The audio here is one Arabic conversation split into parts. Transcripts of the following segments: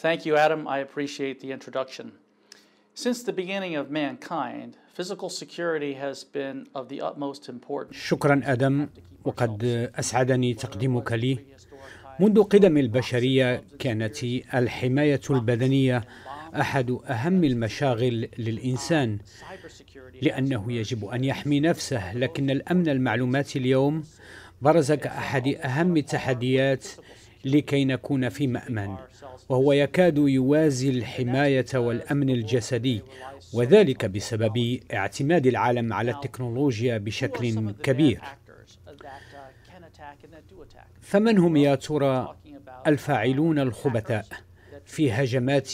Thank you, Adam. I appreciate the introduction. Since the beginning of mankind, physical security has been of the utmost importance. شكرا آدم وقد أسعدني تقديمك لي منذ قدم البشرية كانت الحماية البدنية أحد أهم المشاغل للإنسان لأنه يجب أن يحمي نفسه لكن الأمن المعلوماتي اليوم برز كأحد أهم التحديات لكي نكون في مأمن وهو يكاد يوازي الحماية والأمن الجسدي وذلك بسبب اعتماد العالم على التكنولوجيا بشكل كبير. فمن هم يا ترى الفاعلون الخبثاء في هجمات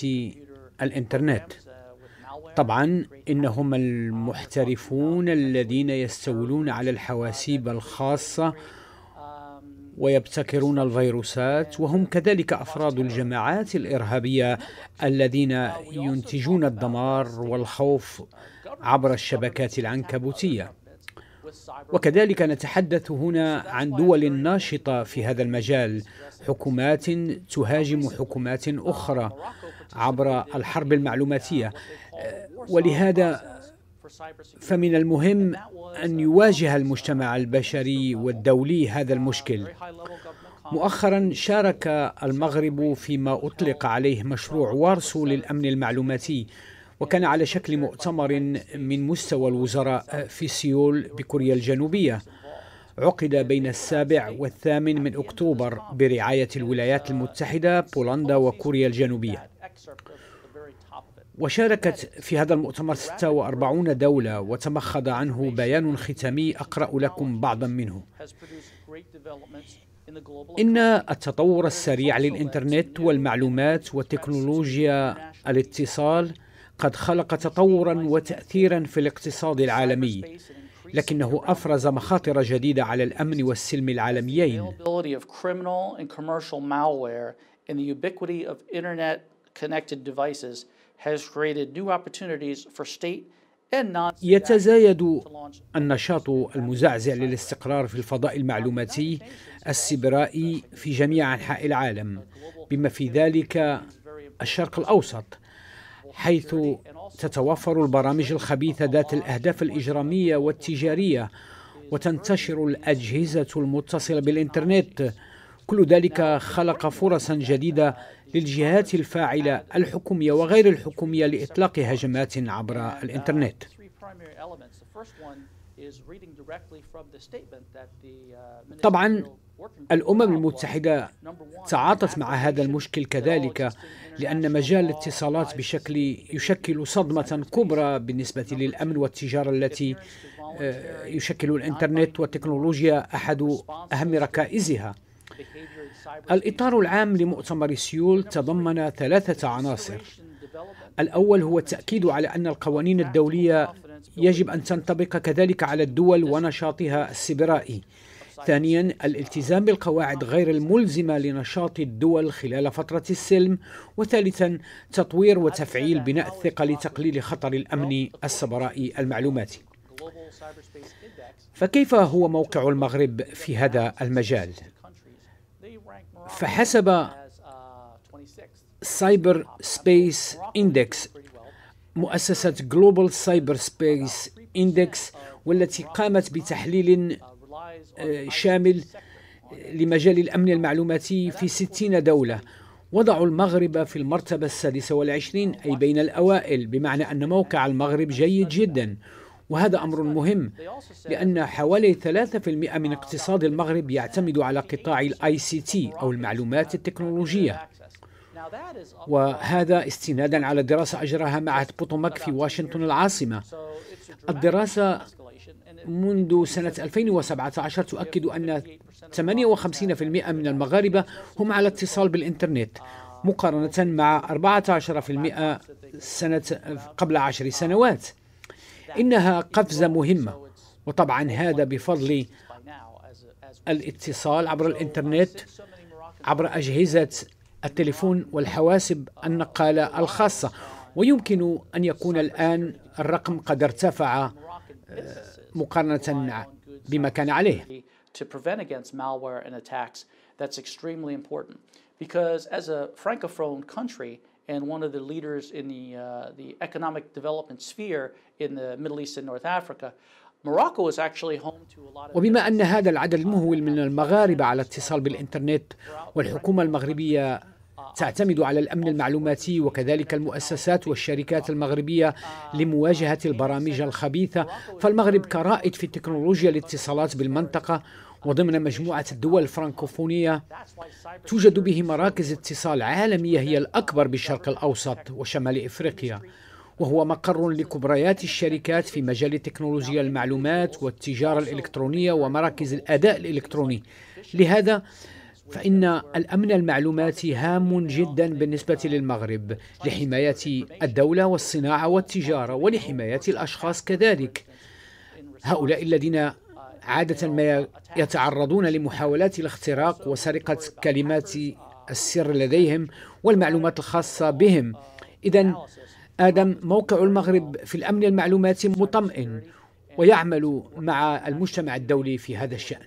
الإنترنت؟ طبعا إنهم المحترفون الذين يستولون على الحواسيب الخاصة ويبتكرون الفيروسات وهم كذلك أفراد الجماعات الإرهابية الذين ينتجون الدمار والخوف عبر الشبكات العنكبوتية. وكذلك نتحدث هنا عن دول ناشطة في هذا المجال حكومات تهاجم حكومات أخرى عبر الحرب المعلوماتية. ولهذا فمن المهم أن يواجه المجتمع البشري والدولي هذا المشكل. مؤخرا شارك المغرب فيما أطلق عليه مشروع وارسو للأمن المعلوماتي وكان على شكل مؤتمر من مستوى الوزراء في سيول بكوريا الجنوبية. عقد بين السابع والثامن من أكتوبر برعاية الولايات المتحدة بولندا وكوريا الجنوبية. وشاركت في هذا المؤتمر 46 دولة وتمخض عنه بيان ختامي أقرأ لكم بعضا منه. إن التطور السريع للإنترنت والمعلومات وتكنولوجيا الاتصال قد خلق تطورا وتأثيرا في الاقتصاد العالمي لكنه أفرز مخاطر جديدة على الأمن والسلم العالميين. يتزايد النشاط المزعزع للاستقرار في الفضاء المعلوماتي السبرائي في جميع أنحاء العالم. بما في ذلك الشرق الأوسط حيث تتوفر البرامج الخبيثة ذات الأهداف الإجرامية والتجارية وتنتشر الأجهزة المتصلة بالإنترنت. كل ذلك خلق فرصا جديدة للجهات الفاعلة الحكومية وغير الحكومية لاطلاق هجمات عبر الإنترنت. طبعا الأمم المتحدة تعاطت مع هذا المشكل كذلك لأن مجال الاتصالات بشكل يشكل صدمة كبرى بالنسبة للأمن والتجارة التي يشكل الإنترنت والتكنولوجيا أحد أهم ركائزها. الإطار العام لمؤتمر سيول تضمن ثلاثة عناصر. الأول هو التأكيد على أن القوانين الدولية يجب أن تنطبق كذلك على الدول ونشاطها السبرائي. ثانيا الالتزام بالقواعد غير الملزمة لنشاط الدول خلال فترة السلم. وثالثا تطوير وتفعيل بناء الثقة لتقليل خطر الأمن السبرائي المعلوماتي. فكيف هو موقع المغرب في هذا المجال؟ فحسب Cyber Space Index مؤسسة Global Cyber Space Index والتي قامت بتحليل شامل لمجال الأمن المعلوماتي في ستين دولة. وضعوا المغرب في المرتبة السادسة والعشرين أي بين الأوائل بمعنى أن موقع المغرب جيد جدا. وهذا أمر مهم لأن حوالي 3% من اقتصاد المغرب يعتمد على قطاع ال ICT أو المعلومات التكنولوجية. وهذا استنادا على دراسة أجراها معهد بوتوماك في واشنطن العاصمة. الدراسة منذ سنة 2017 تؤكد أن 58% من المغاربة هم على اتصال بالإنترنت مقارنة مع 14% سنة قبل عشر سنوات. إنها قفزة مهمة. وطبعا هذا بفضل الاتصال عبر الإنترنت عبر أجهزة التليفون والحواسب النقالة الخاصة. ويمكن أن يكون الآن الرقم قد ارتفع مقارنة بما كان عليه. Because as a francophone country and one of the leaders in the, uh, the economic development sphere in the Middle East and North Africa, Morocco is actually home to a lot of وبما أن هذا العدد المهول من المغاربة على اتصال بالإنترنت والحكومة المغربية تعتمد على الأمن المعلوماتي وكذلك المؤسسات والشركات المغربية لمواجهة البرامج الخبيثة. فالمغرب كرائد في تكنولوجيا الاتصالات بالمنطقة وضمن مجموعة الدول الفرنكوفونية توجد به مراكز اتصال عالمية هي الأكبر بالشرق الأوسط وشمال إفريقيا وهو مقر لكبريات الشركات في مجال تكنولوجيا المعلومات والتجارة الإلكترونية ومراكز الأداء الإلكتروني. لهذا فإن الأمن المعلوماتي هام جدا بالنسبة للمغرب لحماية الدولة والصناعة والتجارة ولحماية الأشخاص كذلك. هؤلاء الذين عادة ما يتعرضون لمحاولات الاختراق وسرقة كلمات السر لديهم والمعلومات الخاصة بهم. إذا آدم موقع المغرب في الأمن المعلوماتي مطمئن ويعمل مع المجتمع الدولي في هذا الشأن.